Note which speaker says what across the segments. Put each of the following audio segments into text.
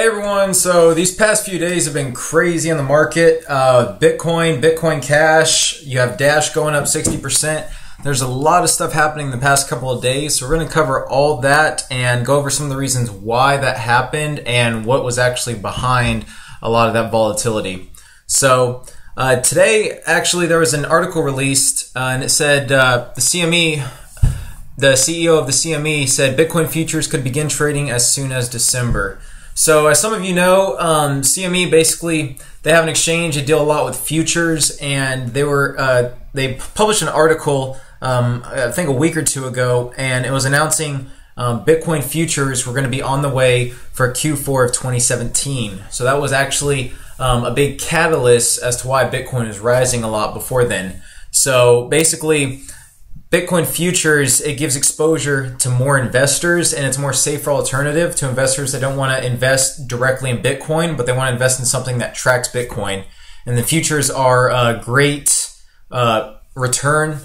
Speaker 1: Hey everyone, so these past few days have been crazy in the market. Uh, Bitcoin, Bitcoin Cash, you have Dash going up 60%. There's a lot of stuff happening in the past couple of days, so we're going to cover all that and go over some of the reasons why that happened and what was actually behind a lot of that volatility. So, uh, today, actually, there was an article released uh, and it said uh, the CME the CEO of the CME said Bitcoin futures could begin trading as soon as December. So, as some of you know, um, CME basically they have an exchange. They deal a lot with futures, and they were uh, they published an article um, I think a week or two ago, and it was announcing um, Bitcoin futures were going to be on the way for Q4 of 2017. So that was actually um, a big catalyst as to why Bitcoin is rising a lot before then. So basically, Bitcoin futures, it gives exposure to more investors and it's a more safer alternative to investors that don't want to invest directly in Bitcoin, but they want to invest in something that tracks Bitcoin. And the futures are a great uh, return,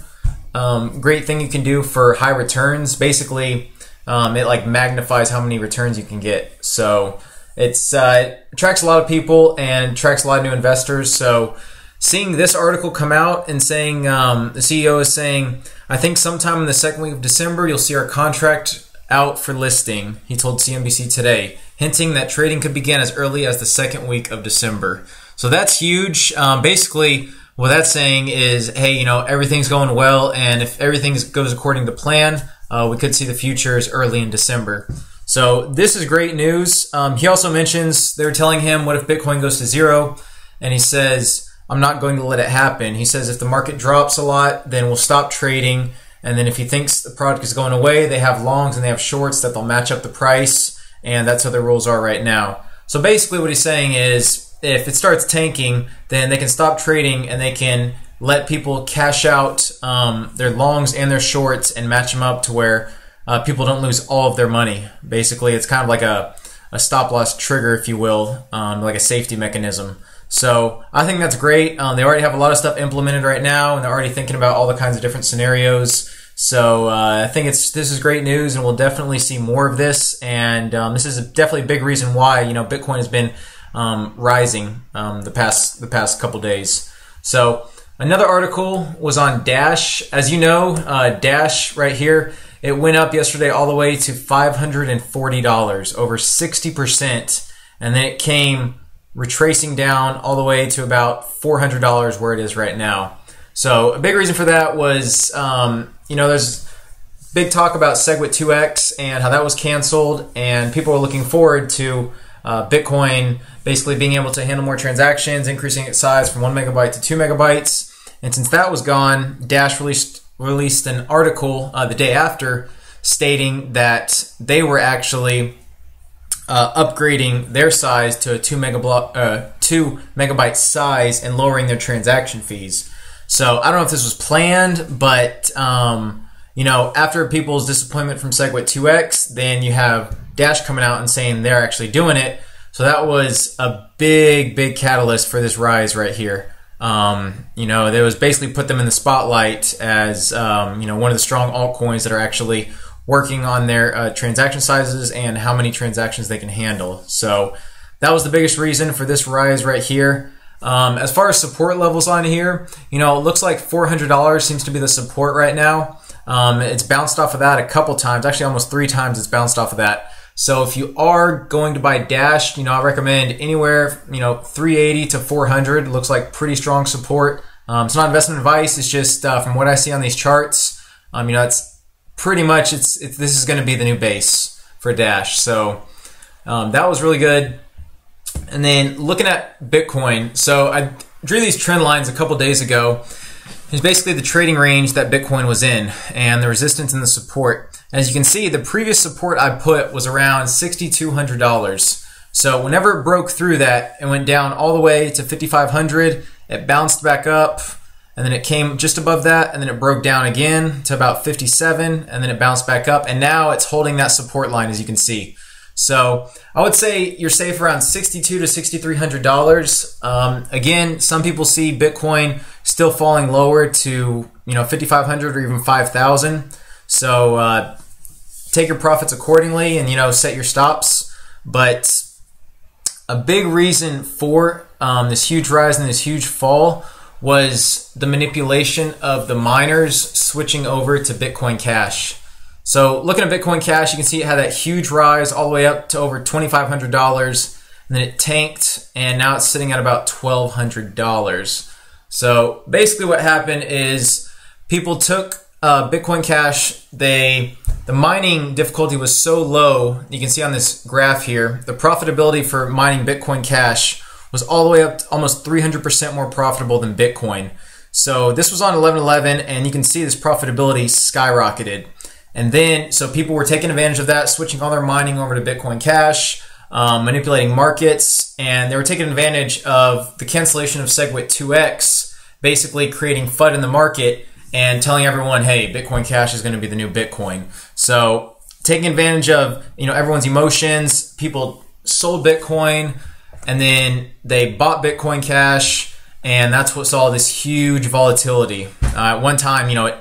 Speaker 1: um, great thing you can do for high returns. Basically, um, it like magnifies how many returns you can get. So it's uh, it attracts a lot of people and attracts a lot of new investors. So seeing this article come out and saying um, the CEO is saying, I think sometime in the second week of December you'll see our contract out for listing. He told CNBC today, hinting that trading could begin as early as the second week of December. So that's huge. Um, basically, what that's saying is, hey, you know, everything's going well, and if everything goes according to plan, uh, we could see the futures early in December. So this is great news. Um, he also mentions they're telling him, what if Bitcoin goes to zero? And he says, I'm not going to let it happen. He says if the market drops a lot, then we'll stop trading. And then if he thinks the product is going away, they have longs and they have shorts that they'll match up the price. And that's how the rules are right now. So basically, what he's saying is if it starts tanking, then they can stop trading and they can let people cash out um, their longs and their shorts and match them up to where uh, people don't lose all of their money. Basically, it's kind of like a, a stop loss trigger, if you will, um, like a safety mechanism. So I think that's great. Um, they already have a lot of stuff implemented right now, and they're already thinking about all the kinds of different scenarios. So uh, I think it's this is great news, and we'll definitely see more of this. And um, this is definitely a big reason why you know Bitcoin has been um, rising um, the past the past couple days. So another article was on Dash. As you know, uh, Dash right here it went up yesterday all the way to five hundred and forty dollars, over sixty percent, and then it came retracing down all the way to about $400 where it is right now. So a big reason for that was, um, you know, there's big talk about SegWit 2x and how that was canceled, and people were looking forward to uh, Bitcoin basically being able to handle more transactions, increasing its size from one megabyte to two megabytes. And since that was gone, Dash released released an article uh, the day after stating that they were actually uh, upgrading their size to a two megablock, uh, two megabyte size and lowering their transaction fees. So I don't know if this was planned, but um, you know, after people's disappointment from SegWit 2x, then you have Dash coming out and saying they're actually doing it. So that was a big, big catalyst for this rise right here. Um, you know, that was basically put them in the spotlight as um, you know one of the strong altcoins that are actually working on their uh, transaction sizes and how many transactions they can handle. So that was the biggest reason for this rise right here. Um, as far as support levels on here, you know, it looks like $400 seems to be the support right now. Um, it's bounced off of that a couple times, actually almost three times it's bounced off of that. So if you are going to buy Dash, you know, I recommend anywhere, you know, 380 to 400 looks like pretty strong support. Um, it's not investment advice. It's just uh, from what I see on these charts. Um, you know, it's pretty much it's, it's this is going to be the new base for Dash. So um, that was really good. And then looking at Bitcoin, so I drew these trend lines a couple days ago. It's basically the trading range that Bitcoin was in and the resistance and the support. As you can see, the previous support I put was around $6,200. So whenever it broke through that, it went down all the way to 5,500. It bounced back up and then it came just above that and then it broke down again to about 57 and then it bounced back up and now it's holding that support line as you can see. So i would say you're safe around 62 to 6300 dollars. Um, again some people see bitcoin still falling lower to you know 5500 or even 5000 so uh, take your profits accordingly and you know set your stops. But a big reason for um, this huge rise and this huge fall was the manipulation of the miners switching over to Bitcoin Cash. So looking at Bitcoin Cash, you can see it had that huge rise all the way up to over $2,500. And then it tanked, and now it's sitting at about $1,200. So basically, what happened is people took uh, Bitcoin Cash. They the mining difficulty was so low. You can see on this graph here, the profitability for mining Bitcoin Cash was all the way up almost 300% more profitable than Bitcoin. So this was on 1111, and you can see this profitability skyrocketed. And then, so people were taking advantage of that, switching all their mining over to Bitcoin Cash, um, manipulating markets, and they were taking advantage of the cancellation of SegWit 2x, basically creating FUD in the market and telling everyone, hey, Bitcoin Cash is going to be the new Bitcoin. So taking advantage of you know everyone's emotions, people sold Bitcoin, and then they bought Bitcoin Cash, and that's what saw this huge volatility. Uh, at one time, you know, it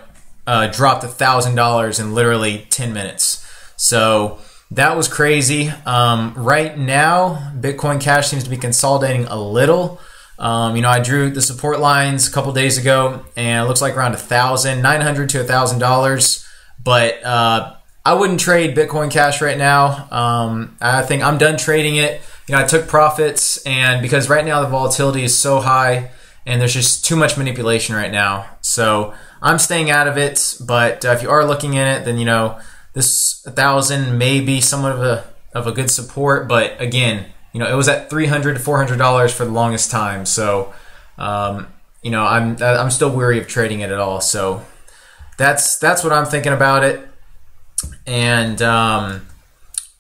Speaker 1: uh, dropped a thousand dollars in literally 10 minutes. So that was crazy. Um, right now, Bitcoin Cash seems to be consolidating a little. Um, you know, I drew the support lines a couple days ago, and it looks like around a thousand, nine hundred to a thousand dollars. But uh, I wouldn't trade Bitcoin Cash right now. Um, I think I'm done trading it. You know, I took profits, and because right now the volatility is so high, and there's just too much manipulation right now. So I'm staying out of it, but uh, if you are looking in it, then you know this thousand may be somewhat of a of a good support. But again, you know it was at three hundred to four hundred dollars for the longest time. So um, you know I'm I'm still weary of trading it at all. So that's that's what I'm thinking about it. And um,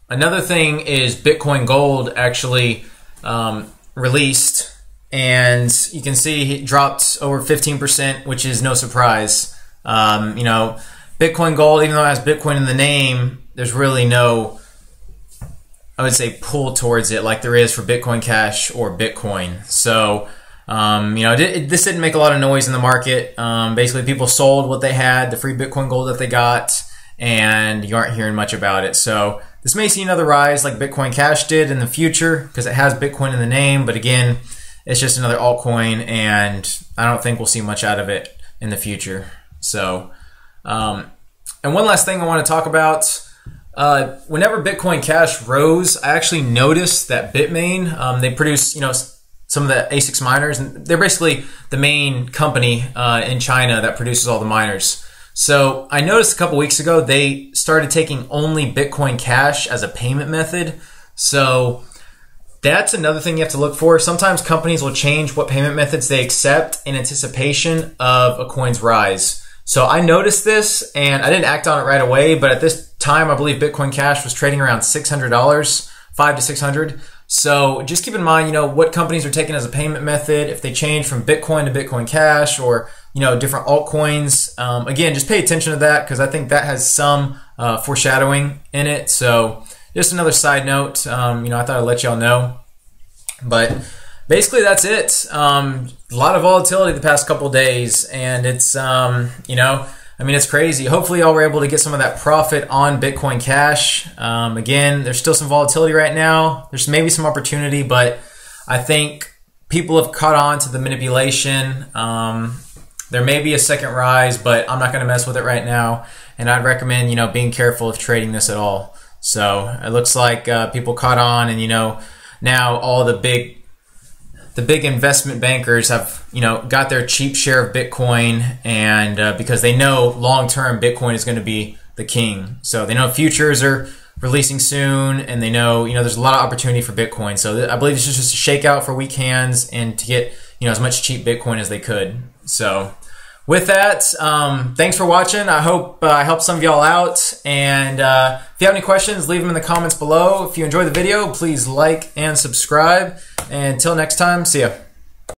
Speaker 1: another thing is Bitcoin Gold actually um, released and you can see it dropped over 15%, which is no surprise. Um, you know, Bitcoin Gold, even though it has Bitcoin in the name, there's really no, I would say, pull towards it like there is for Bitcoin Cash or Bitcoin. So, um, you know, it, this didn't make a lot of noise in the market. Um, basically, people sold what they had, the free Bitcoin Gold that they got, and you aren't hearing much about it. So, this may see another rise like Bitcoin Cash did in the future because it has Bitcoin in the name, but again, it's just another altcoin, and I don't think we'll see much out of it in the future. So, um, and one last thing I want to talk about. Uh, whenever Bitcoin Cash rose, I actually noticed that Bitmain um, they produce you know some of the ASICs miners, and they're basically the main company uh, in China that produces all the miners. So I noticed a couple weeks ago they started taking only Bitcoin Cash as a payment method. So that's another thing you have to look for. Sometimes companies will change what payment methods they accept in anticipation of a coin's rise. So I noticed this and I didn't act on it right away, but at this time, I believe Bitcoin Cash was trading around $600, five to 600. So just keep in mind, you know, what companies are taking as a payment method. If they change from Bitcoin to Bitcoin Cash or, you know, different altcoins. Um, again, just pay attention to that because I think that has some uh, foreshadowing in it. So just another side note. Um, you know, I thought I'd let y'all know. But basically, that's it. Um, a lot of volatility the past couple days, and it's um, you know, I mean, it's crazy. Hopefully, y'all were able to get some of that profit on Bitcoin Cash. Um, again, there's still some volatility right now. There's maybe some opportunity, but I think people have caught on to the manipulation. Um, there may be a second rise, but I'm not going to mess with it right now. And I'd recommend, you know, being careful of trading this at all. So it looks like uh, people caught on, and you know now all the big the big investment bankers have you know got their cheap share of Bitcoin, and uh, because they know long term Bitcoin is going to be the king, so they know futures are releasing soon, and they know you know there's a lot of opportunity for Bitcoin. So I believe this is just a shakeout for weak hands and to get you know as much cheap Bitcoin as they could. So with that, um, thanks for watching. I hope uh, I helped some of y'all out. And uh, if you have any questions, leave them in the comments below. If you enjoyed the video, please like and subscribe. And until next time, see ya.